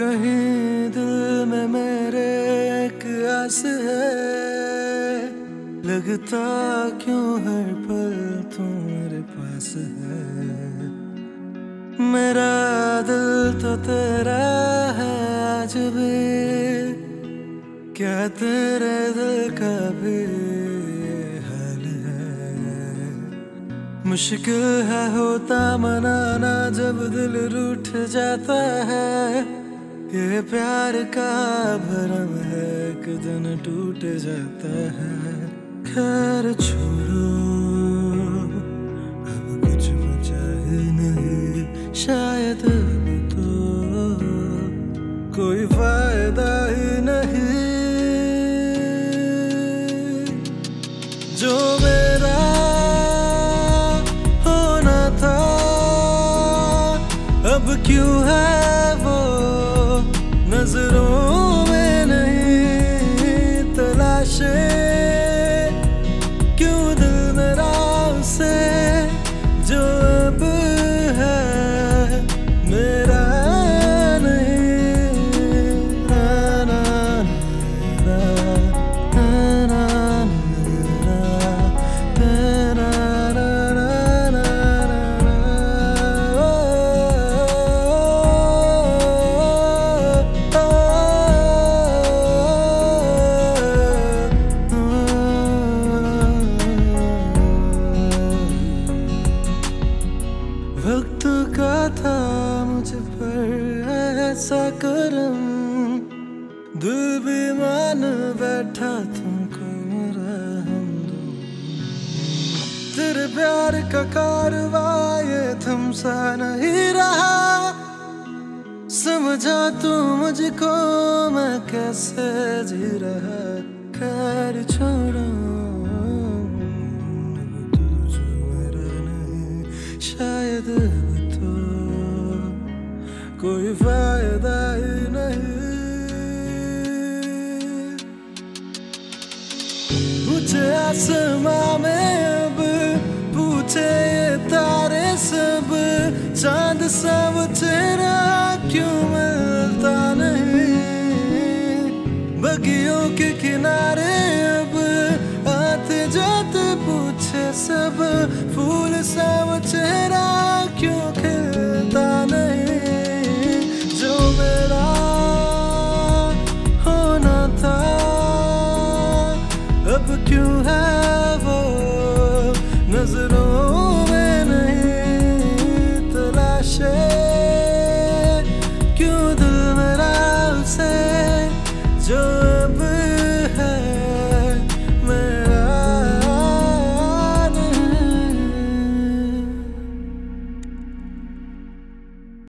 कहीं दिल में मेरे एक आस है लगता क्यों हर पल तू मेरे पास है? मेरा दिल तो तेरा है आज भी, क्या तेरे दिल का भी हाल है? मुश्किल है होता मनाना जब दिल रूठ जाता है। ये प्यार का भरम है, एक दिन टूट जाता है। खैर छोड़ो, अब कुछ बचा ही नहीं, शायद तो कोई फ़ायदा ही नहीं। जो मेरा होना था, अब क्यों है? नज़रों में नहीं तलाशे ऐसा करम दिल भी मान बैठा तुमको मेरा तेरे प्यार का कारवा ये थम नहीं रहा। समझा तू मुझको मैं कैसे जी रहा। खैर छोड़ो, शायद तो कोई पूछे पूछे तारे सब चाँद क्यों मिलता नहीं? बगियों के किनारे